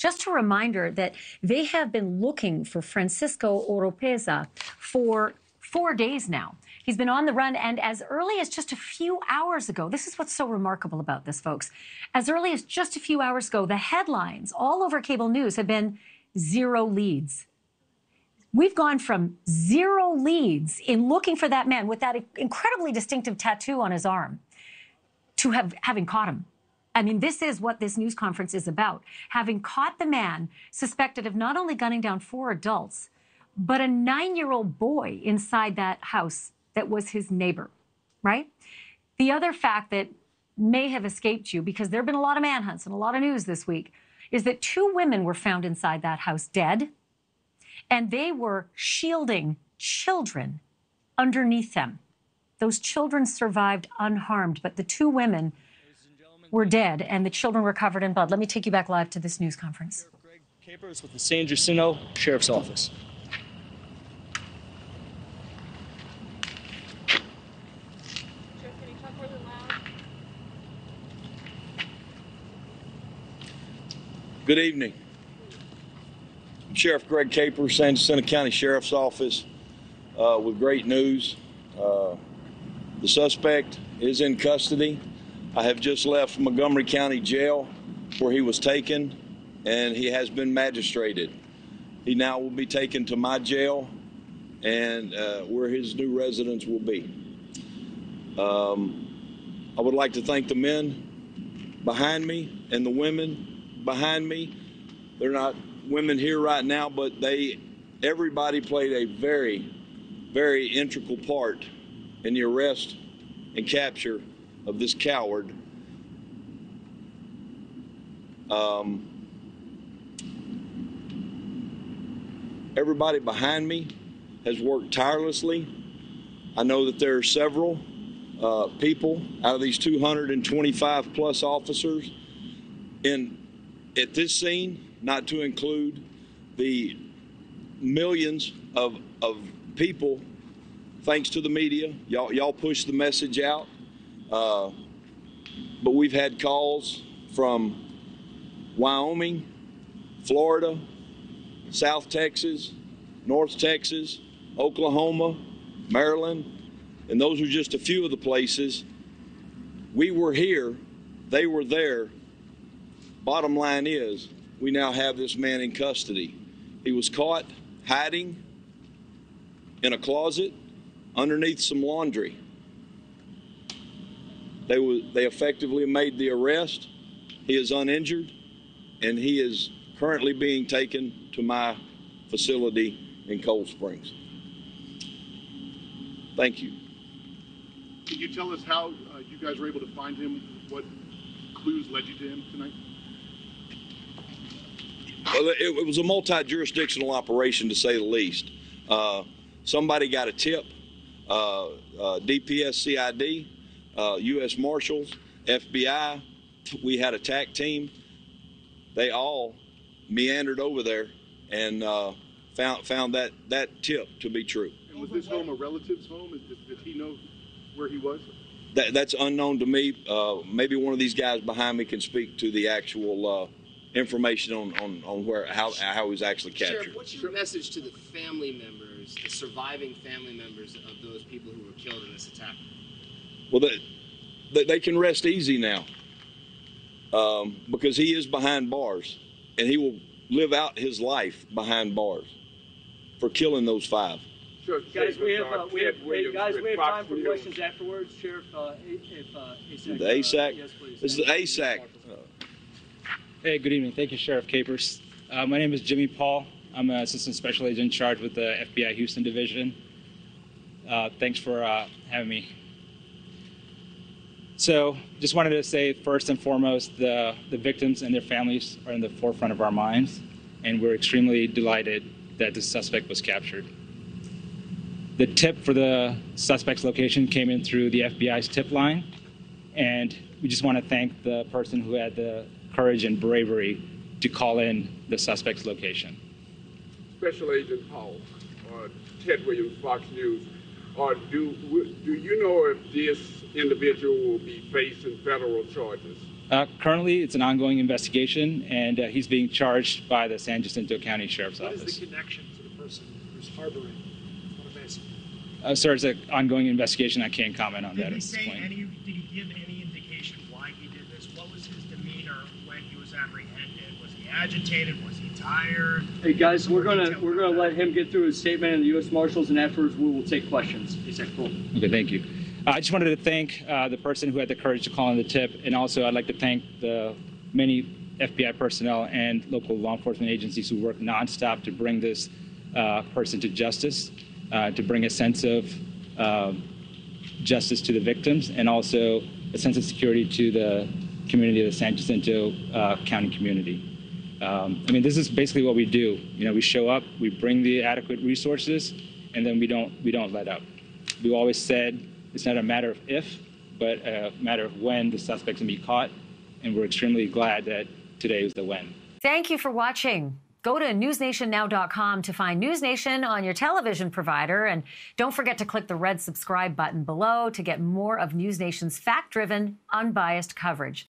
Just a reminder that they have been looking for Francisco Oropesa for four days now. He's been on the run, and as early as just a few hours ago, this is what's so remarkable about this, folks. As early as just a few hours ago, the headlines all over cable news have been zero leads. We've gone from zero leads in looking for that man with that incredibly distinctive tattoo on his arm to have having caught him. I mean, this is what this news conference is about. Having caught the man suspected of not only gunning down four adults, but a nine year old boy inside that house that was his neighbor, right? The other fact that may have escaped you, because there have been a lot of manhunts and a lot of news this week, is that two women were found inside that house dead, and they were shielding children underneath them. Those children survived unharmed, but the two women were dead, and the children were covered in blood. Let me take you back live to this news conference. Greg Capers with the San Jacinto Sheriff's Office. Good evening. I'm Sheriff Greg Capers, San Jacinto County Sheriff's Office, uh, with great news. Uh, the suspect is in custody. I have just left Montgomery County Jail where he was taken, and he has been magistrated. He now will be taken to my jail and uh, where his new residence will be. Um, I would like to thank the men behind me and the women behind me. They're not women here right now, but they, everybody played a very, very integral part in the arrest and capture of this coward. Um, everybody behind me has worked tirelessly. I know that there are several uh, people out of these 225 plus officers in at this scene, not to include the millions of, of people, thanks to the media, y'all, y'all push the message out. Uh, but we've had calls from Wyoming, Florida, South Texas, North Texas, Oklahoma, Maryland, and those are just a few of the places. We were here, they were there, Bottom line is, we now have this man in custody. He was caught hiding in a closet underneath some laundry. They, were, they effectively made the arrest. He is uninjured, and he is currently being taken to my facility in Cold Springs. Thank you. Can you tell us how uh, you guys were able to find him? What clues led you to him tonight? Well, it, it was a multi-jurisdictional operation, to say the least. Uh, somebody got a tip. Uh, uh, DPS CID, U.S. Uh, Marshals, FBI. We had a TAC team. They all meandered over there and uh, found found that that tip to be true. And was this home a relative's home? Did, did he know where he was? That, that's unknown to me. Uh, maybe one of these guys behind me can speak to the actual information on, on, on where how, how he was actually captured. Sheriff, what's your message to the family members, the surviving family members of those people who were killed in this attack? Well, they, they, they can rest easy now um, because he is behind bars and he will live out his life behind bars for killing those five. Sure, guys, we have, uh, we have, hey, guys, we have time for questions afterwards. Sheriff, uh, if uh, ASAC. The ASAC? Uh, yes, please. This is the ASAC. Hey, good evening. Thank you, Sheriff Capers. Uh, my name is Jimmy Paul. I'm an assistant special agent in charge with the FBI Houston Division. Uh, thanks for uh, having me. So, just wanted to say first and foremost, the, the victims and their families are in the forefront of our minds, and we're extremely delighted that the suspect was captured. The tip for the suspect's location came in through the FBI's tip line, and we just want to thank the person who had the courage and bravery to call in the suspect's location. Special Agent Paul, uh, Ted Williams, Fox News. Uh, do, do you know if this individual will be facing federal charges? Uh, currently, it's an ongoing investigation, and uh, he's being charged by the San Jacinto County Sheriff's What is Office. the connection to the person who's harboring Oropesa? Uh, sir, it's an ongoing investigation. I can't comment on that Did at this say point. any, did he give any indication why he did this? What was his demeanor when he was apprehended? Was he agitated? Was he tired? Hey, guys, we're gonna, we're gonna let him get through his statement and the U.S. Marshals, and afterwards we will take questions. Is that cool? Okay, thank you. Uh, I just wanted to thank uh, the person who had the courage to call in the tip, and also I'd like to thank the many FBI personnel and local law enforcement agencies who work nonstop to bring this uh, person to justice, uh, to bring a sense of uh, justice to the victims, and also a sense of security to the community of the San Jacinto uh, County community. Um, I mean, this is basically what we do. You know, we show up, we bring the adequate resources, and then we don't we don't let up. We always said it's not a matter of if, but a matter of when the suspects can be caught, and we're extremely glad that today is the when. Thank you for watching. Go to newsnationnow.com to find News Nation on your television provider. And don't forget to click the red subscribe button below to get more of News Nation's fact driven, unbiased coverage.